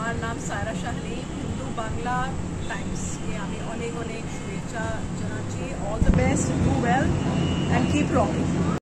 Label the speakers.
Speaker 1: আমার নাম সায়রা শাহলি হিন্দু বাংলা টাইমসকে আমি অনেক অনেক শুভেচ্ছা জানাচ্ছি all the best do well and keep rocking